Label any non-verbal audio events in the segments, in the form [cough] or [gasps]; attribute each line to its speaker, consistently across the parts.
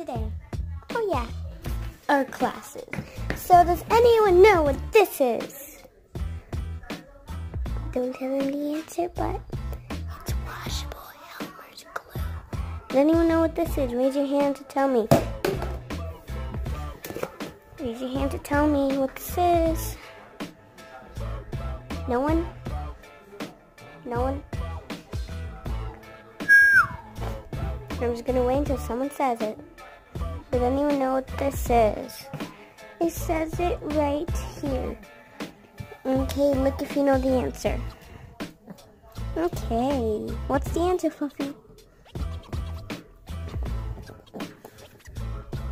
Speaker 1: today? Oh yeah, our classes. So does anyone know what this is? Don't tell them the answer, but it's washable Elmer's glue. Does anyone know what this is? Raise your hand to tell me. Raise your hand to tell me what this is. No one? No one? I'm just gonna wait until someone says it. Does anyone know what this is? It says it right here. Okay, look if you know the answer. Okay, what's the answer, Fluffy?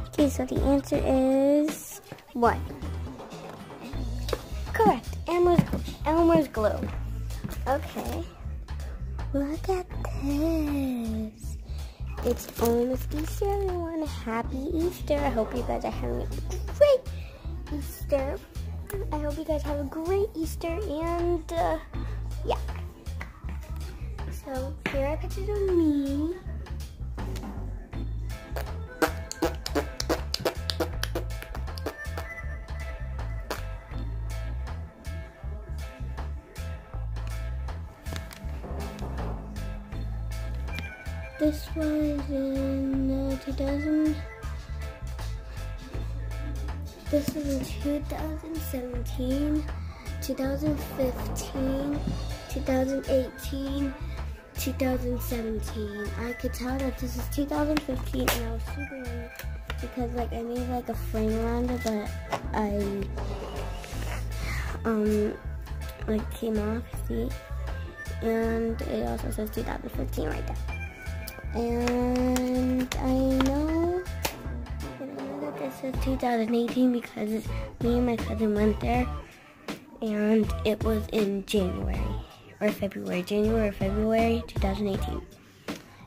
Speaker 1: Okay, so the answer is what? Correct, Elmer's, Elmer's glue. Okay, look at this. It's almost Easter, everyone. Happy Easter. I hope you guys are having a great Easter. I hope you guys have a great Easter and uh, yeah. So here are pictures of me. This was in uh, 2000. This was in 2017, 2015, 2018, 2017. I could tell that this is 2015 and I was super young because like I made like a frame around it but I um like came off, see? And it also says 2015 right there. And I know that this is 2018 because me and my cousin went there and it was in January or February, January or February 2018.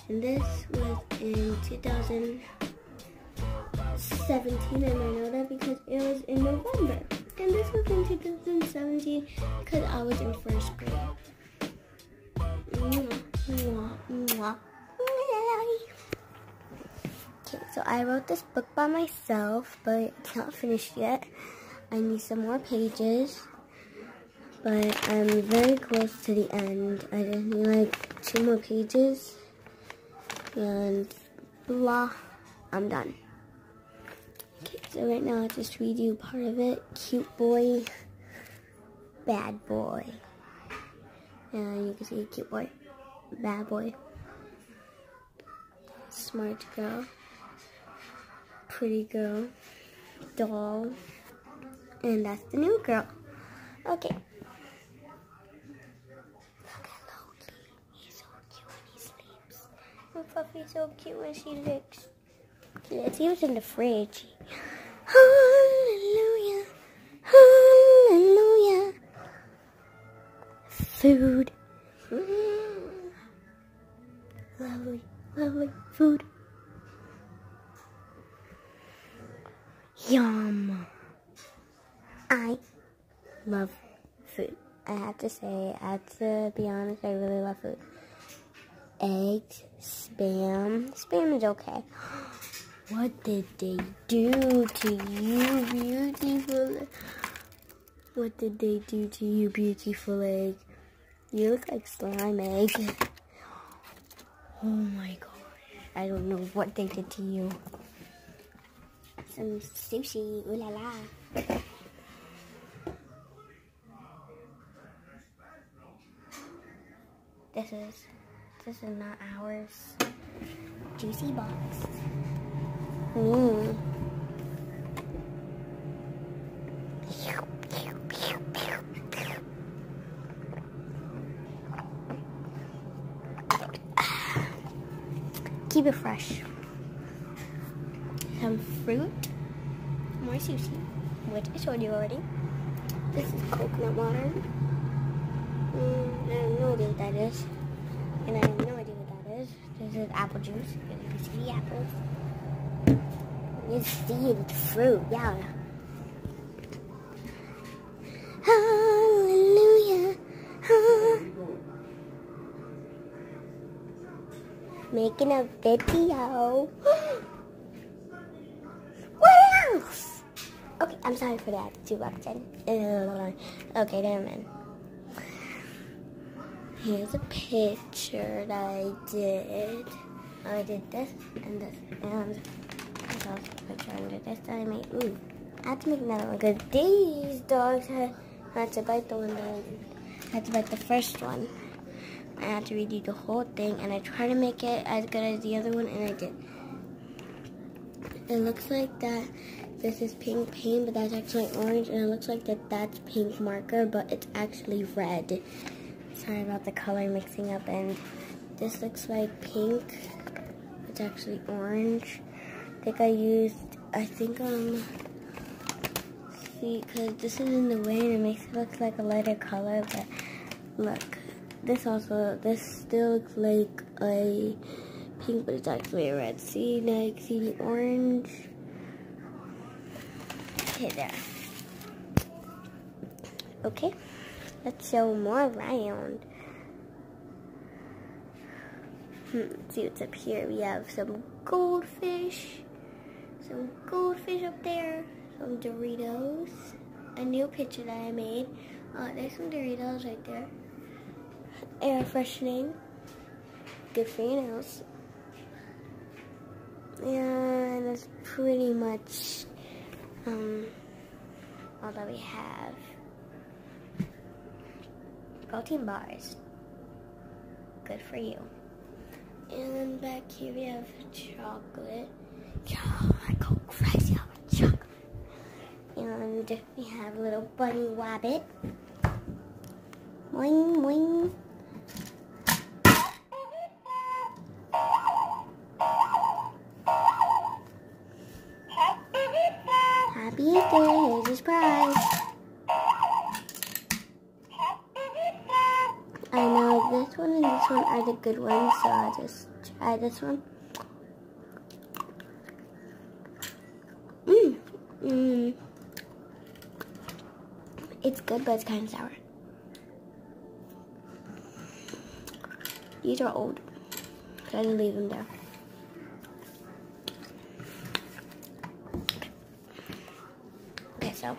Speaker 1: And this was in 2017 and I know that because it was in November. And this was in 2017 because I was in first grade. Mwah, mwah, mwah. Okay, so I wrote this book by myself, but it's not finished yet. I need some more pages, but I'm very close to the end. I just need like two more pages, and blah, I'm done. Okay, so right now I'll just read you part of it. Cute boy, bad boy. And you can see cute boy, bad boy smart girl, pretty girl, doll, and that's the new girl. Okay. Look at Loki. He's so cute when he sleeps. And Puffy's so cute when she licks. Let's see in the fridge. Hallelujah. Hallelujah. Food. Mm. Lovely lovely food. Yum. I love food. I have to say, I have to be honest, I really love food. Eggs, spam. Spam is okay. [gasps] What did they do to you, beautiful? What did they do to you, beautiful egg? You look like slime egg. [gasps] Oh my god. I don't know what they did to you. Some sushi. Ooh la la. This is this is not ours. Juicy box. Mmm. Keep it fresh. Some fruit. More sushi, which I showed you already. This is coconut water. Mm, I have no idea what that is. And I have no idea what that is. This is apple juice. You can see the apples. You see it's fruit, yeah. Hallelujah. Making a video. I'm sorry for that. Two bucks. Uh, okay, never mind. Here's a picture that I did. I did this and this and this also a picture under this that I made. Ooh, I had to make another one because these dogs had, had to bite the one I had to bite the first one. I had to redo the whole thing and I tried to make it as good as the other one and I did. It looks like that this is pink paint but that's actually orange and it looks like that that's pink marker but it's actually red. Sorry about the color mixing up and this looks like pink. It's actually orange. I think I used, I think um, see, because this is in the way and it makes it look like a lighter color, but look, this also, this still looks like a pink, but it's actually a red. See, like, see the orange? Okay, there. Okay. Let's show more around. Hmm, see what's up here. We have some goldfish. Some goldfish up there. Some Doritos. A new picture that I made. Uh, there's some Doritos right there. Air freshening. Good for your nails. And that's pretty much um, that we have protein bars. Good for you. And then back here we have chocolate. I go crazy over chocolate. And we have a little bunny rabbit. Boing, boing. One the good ones, so I'll just try this one. Mmm. Mmm. It's good, but it's kind of sour. These are old. So I didn't leave them there. Okay, so.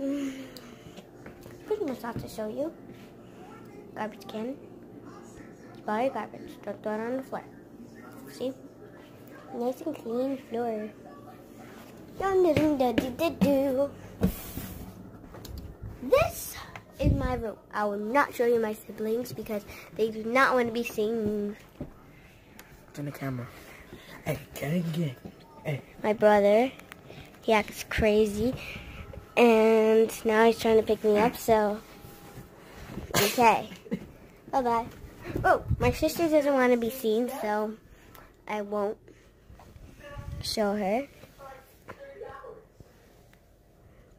Speaker 1: Mm, pretty much have to show you garbage can. Buy garbage. Don't throw it on the floor. See? Nice and clean floor. This is my room. I will not show you my siblings because they do not want to be seen.
Speaker 2: It's in the camera. Hey, again. Hey.
Speaker 1: My brother, he acts crazy. And now he's trying to pick me up, so Okay. [laughs] Bye-bye. Oh, my sister doesn't want to be seen, so I won't show her.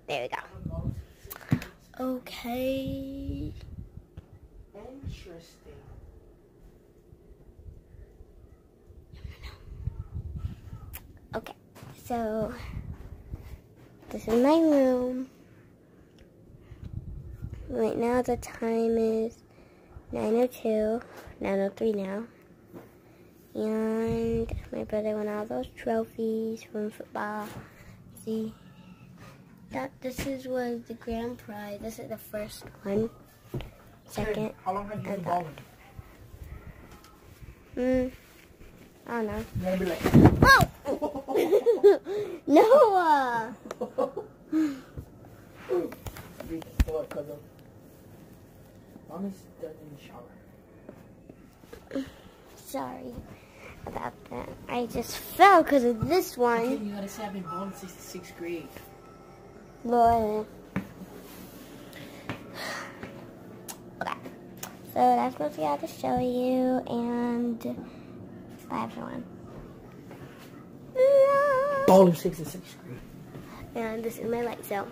Speaker 1: There we go. Okay. Interesting. Okay, so this is my room. Right now the time is 9.02, 9.03 now. And my brother won all those trophies from football. See, that this is was the grand prize. This is the first one. Second. Hey,
Speaker 2: how long have you been balling?
Speaker 1: Hmm. I don't know.
Speaker 2: You to be like,
Speaker 1: Noah!
Speaker 2: Mommy's done in the
Speaker 1: Sorry about that. I just fell because of this one.
Speaker 2: You gotta say I've been born since the sixth grade.
Speaker 1: Lord. Okay. So that's what we had to show you, and bye everyone.
Speaker 2: Ball sixth and sixth grade.
Speaker 1: And this is my light, so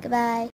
Speaker 1: goodbye.